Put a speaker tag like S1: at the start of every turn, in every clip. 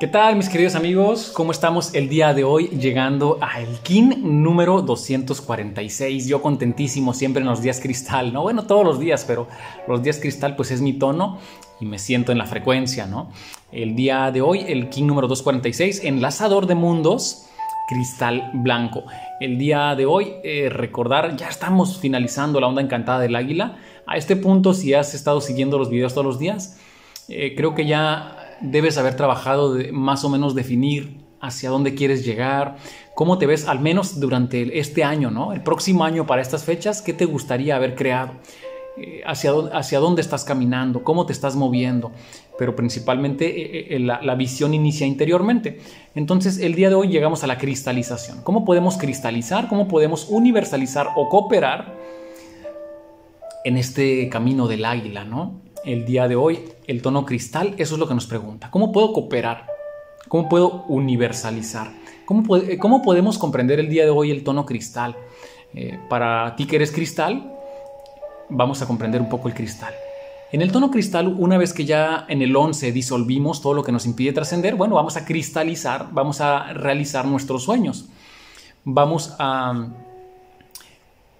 S1: ¿Qué tal mis queridos amigos? ¿Cómo estamos el día de hoy llegando a el KIN número 246? Yo contentísimo siempre en los días cristal, ¿no? Bueno, todos los días, pero los días cristal pues es mi tono y me siento en la frecuencia, ¿no? El día de hoy el KIN número 246, enlazador de mundos, cristal blanco. El día de hoy eh, recordar, ya estamos finalizando la onda encantada del águila. A este punto, si has estado siguiendo los videos todos los días, eh, creo que ya debes haber trabajado más o menos definir hacia dónde quieres llegar, cómo te ves al menos durante este año, ¿no? El próximo año para estas fechas, ¿qué te gustaría haber creado? Eh, hacia, hacia dónde estás caminando, cómo te estás moviendo, pero principalmente eh, eh, la, la, visión inicia interiormente. Entonces, el día de hoy llegamos a la cristalización. ¿Cómo podemos cristalizar? ¿Cómo podemos universalizar o cooperar en este camino del águila, ¿no? El día de hoy, el tono cristal, eso es lo que nos pregunta. ¿Cómo puedo cooperar? ¿Cómo puedo universalizar? ¿Cómo, eh, podemos comprender el día de hoy el tono cristal? Eh, para ti que eres cristal, vamos a comprender un poco el cristal. En el tono cristal, una vez que ya en el 11 disolvimos todo lo que nos impide trascender, bueno, vamos a cristalizar, vamos a realizar nuestros sueños. Vamos a,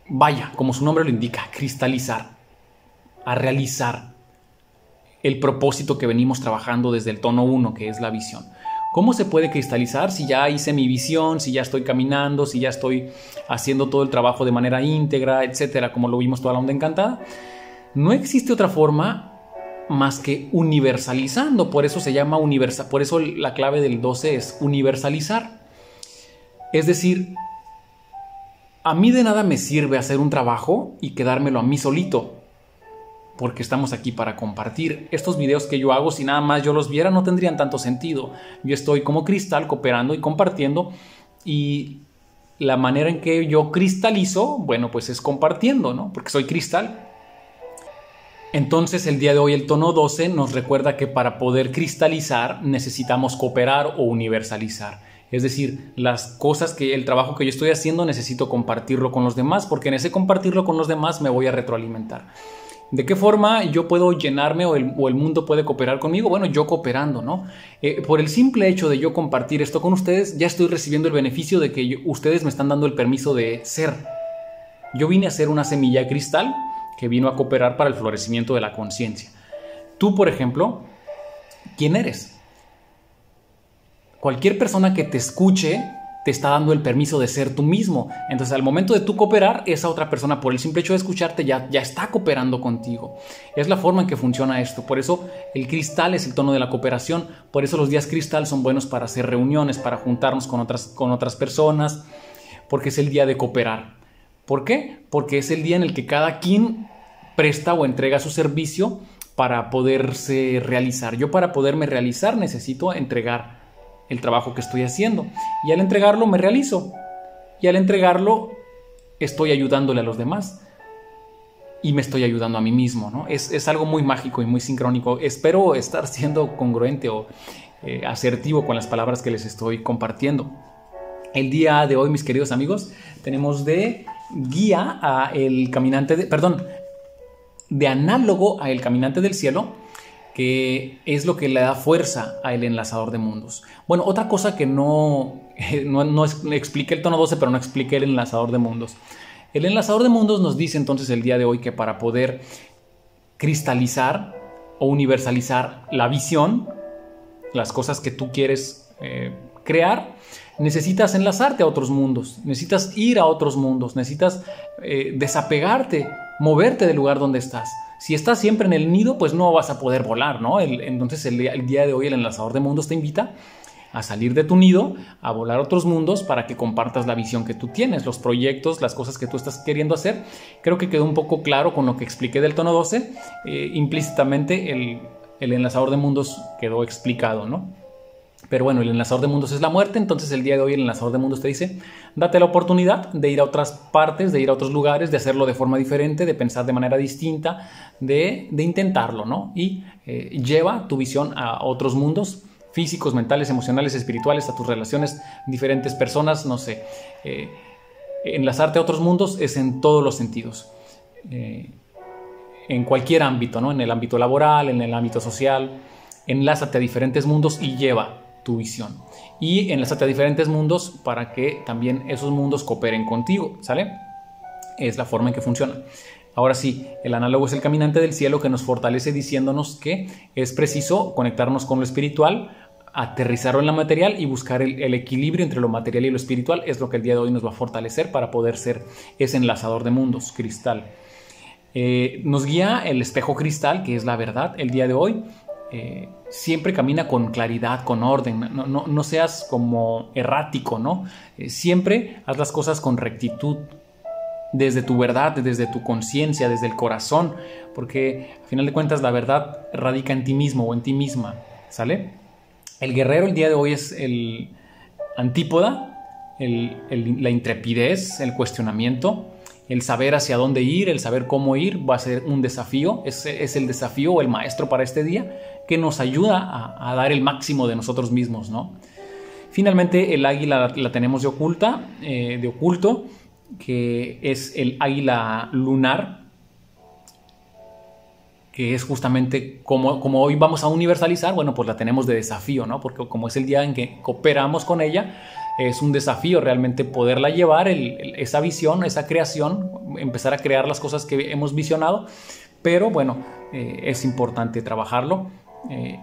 S1: vaya, como su nombre lo indica, cristalizar, a realizar, el propósito que venimos trabajando desde el tono 1, que es la visión. ¿Cómo se puede cristalizar si ya hice mi visión, si ya estoy caminando, si ya estoy haciendo todo el trabajo de manera íntegra, etcétera, como lo vimos toda la onda encantada? No existe otra forma más que universalizando, por eso se llama universal, por eso la clave del 12 es universalizar. Es decir, a mí de nada me sirve hacer un trabajo y quedármelo a mí solito porque estamos aquí para compartir. Estos videos que yo hago, si nada más yo los viera, no tendrían tanto sentido. Yo estoy como cristal cooperando y compartiendo y la manera en que yo cristalizo, bueno, pues es compartiendo, ¿no? Porque soy cristal. Entonces el día de hoy el tono 12 nos recuerda que para poder cristalizar necesitamos cooperar o universalizar. Es decir, las cosas que el trabajo que yo estoy haciendo necesito compartirlo con los demás porque en ese compartirlo con los demás me voy a retroalimentar. ¿De qué forma yo puedo llenarme o el, mundo puede cooperar conmigo? Bueno, yo cooperando, ¿no? Eh, por el simple hecho de yo compartir esto con ustedes, ya estoy recibiendo el beneficio de que ustedes me están dando el permiso de ser. Yo vine a ser una semilla cristal que vino a cooperar para el florecimiento de la conciencia. Tú, por ejemplo, ¿quién eres? Cualquier persona que te escuche te está dando el permiso de ser tú mismo. Entonces, al momento de tú cooperar, esa otra persona, por el simple hecho de escucharte, ya, ya está cooperando contigo. Es la forma en que funciona esto. Por eso el cristal es el tono de la cooperación. Por eso los días cristal son buenos para hacer reuniones, para juntarnos con otras, con otras personas, porque es el día de cooperar. ¿Por qué? Porque es el día en el que cada quien presta o entrega su servicio para poderse realizar. Yo para poderme realizar necesito entregar el trabajo que estoy haciendo. Y al entregarlo me realizo. Y al entregarlo estoy ayudándole a los demás. Y me estoy ayudando a mí mismo. ¿no? Es, algo muy mágico y muy sincrónico. Espero estar siendo congruente o eh, asertivo con las palabras que les estoy compartiendo. El día de hoy, mis queridos amigos, tenemos de guía a el caminante, de, perdón, de análogo a el caminante del cielo que es lo que le da fuerza al enlazador de mundos. Bueno, otra cosa que no, no, no explica el tono 12, pero no explica el enlazador de mundos. El enlazador de mundos nos dice entonces el día de hoy que para poder cristalizar o universalizar la visión, las cosas que tú quieres eh, crear, necesitas enlazarte a otros mundos, necesitas ir a otros mundos, necesitas eh, desapegarte, moverte del lugar donde estás. Si estás siempre en el nido, pues no vas a poder volar, ¿no? entonces el, día de hoy el enlazador de mundos te invita a salir de tu nido, a volar a otros mundos para que compartas la visión que tú tienes, los proyectos, las cosas que tú estás queriendo hacer. Creo que quedó un poco claro con lo que expliqué del tono 12. Eh, implícitamente el, el enlazador de mundos quedó explicado, ¿no? Pero bueno, el enlazador de mundos es la muerte, entonces el día de hoy el enlazador de mundos te dice, date la oportunidad de ir a otras partes, de ir a otros lugares, de hacerlo de forma diferente, de pensar de manera distinta, de, intentarlo, ¿no? Y eh, lleva tu visión a otros mundos físicos, mentales, emocionales, espirituales, a tus relaciones, diferentes personas, no sé. Eh, enlazarte a otros mundos es en todos los sentidos. Eh, en cualquier ámbito, ¿no? En el ámbito laboral, en el ámbito social. Enlázate a diferentes mundos y lleva tu visión. Y enlazate a diferentes mundos para que también esos mundos cooperen contigo, ¿sale? Es la forma en que funciona. Ahora sí, el análogo es el caminante del cielo que nos fortalece diciéndonos que es preciso conectarnos con lo espiritual, aterrizarlo en la material y buscar el, equilibrio entre lo material y lo espiritual es lo que el día de hoy nos va a fortalecer para poder ser ese enlazador de mundos, cristal. Eh, nos guía el espejo cristal, que es la verdad, el día de hoy. Eh, siempre camina con claridad, con orden, no, seas como errático, ¿no? Eh, siempre haz las cosas con rectitud, desde tu verdad, desde tu conciencia, desde el corazón, porque a final de cuentas la verdad radica en ti mismo o en ti misma, ¿sale? El guerrero el día de hoy es el antípoda, la intrepidez, el cuestionamiento, el saber hacia dónde ir, el saber cómo ir, va a ser un desafío, es, el desafío o el maestro para este día que nos ayuda a, dar el máximo de nosotros mismos, ¿no? Finalmente el águila la, tenemos de oculta, eh, de oculto, que es el águila lunar, que es justamente como, como hoy vamos a universalizar, bueno, pues la tenemos de desafío, ¿no? Porque como es el día en que cooperamos con ella, es un desafío realmente poderla llevar, esa visión, esa creación, empezar a crear las cosas que hemos visionado, pero bueno, eh, es importante trabajarlo. Eh,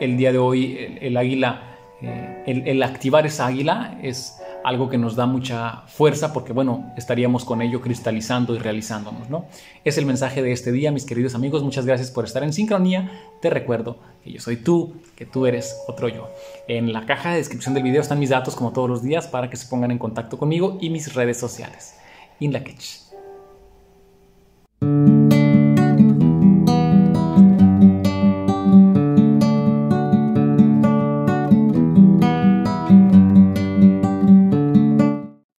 S1: el día de hoy el, águila, eh, el, activar esa águila es algo que nos da mucha fuerza porque bueno, estaríamos con ello cristalizando y realizándonos, ¿no? Es el mensaje de este día, mis queridos amigos, muchas gracias por estar en sincronía. Te recuerdo que yo soy tú, que tú eres otro yo. En la caja de descripción del video están mis datos como todos los días para que se pongan en contacto conmigo y mis redes sociales. In la